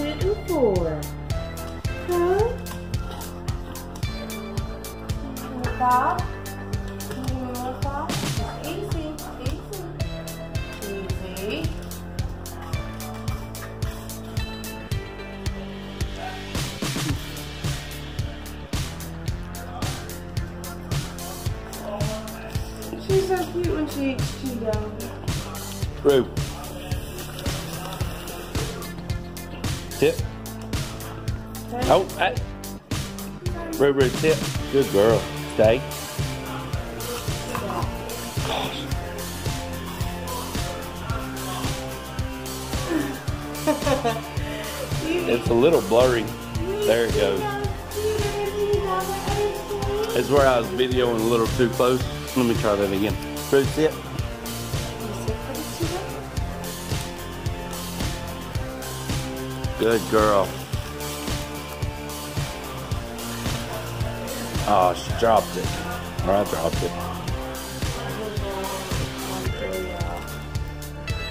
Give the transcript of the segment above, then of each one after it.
sitting for? Huh? Bob? Bob? Easy, easy. Easy. She's so cute when she eats Cheetos. Rue. Okay? Oh. Rue, Rue, sit. Good girl. Stay. It's a little blurry. There it goes. It's where I was videoing a little too close. Let me try that again. Rue, sit. Good girl. Oh, she dropped it. Or I dropped it.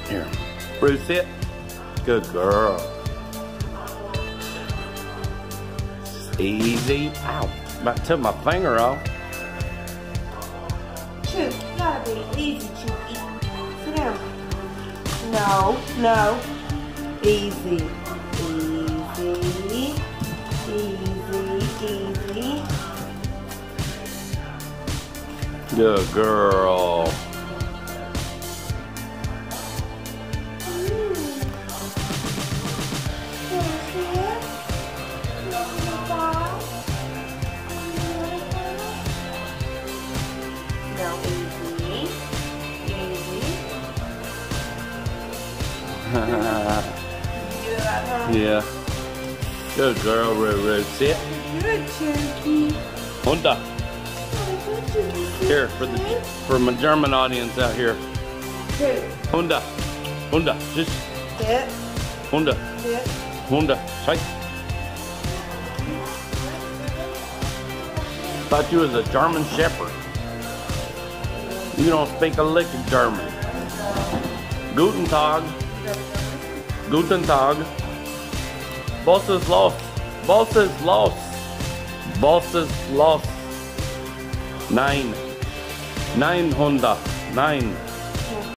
Here. Bruce, sit. Good girl. Easy. Ow. About took my finger off. Chew, gotta be easy, Chewy. Sit down. No, no. Easy. Good girl. No, easy. Easy. Yeah. Good girl, Rue. Sit. Good, Cherokee. Honda. Good, Cherokee. Here, for the for my German audience out here. Hunda, Hunda, Just. Hunda, Hunda. Yeah. Right. Thought you was a German Shepherd. You don't speak a lick of German. Guten Tag. Guten Tag. Boss is lost. Boss is lost. Boss is lost. 9 9ホンダ9